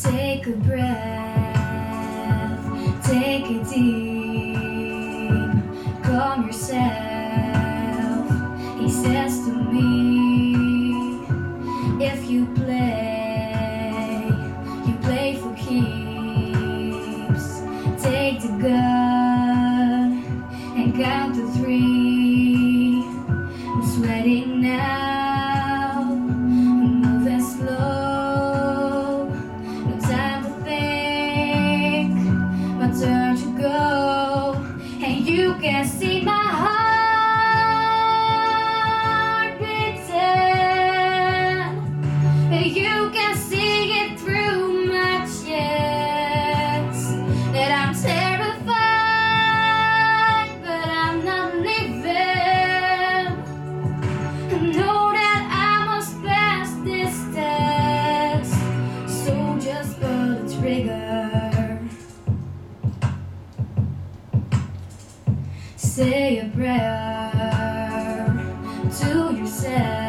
Take a breath, take a deep, calm yourself. He says to me, if you play, you play for keeps. Take the gun and count to three. I'm sweating now. just pull the trigger. Say a prayer to yourself.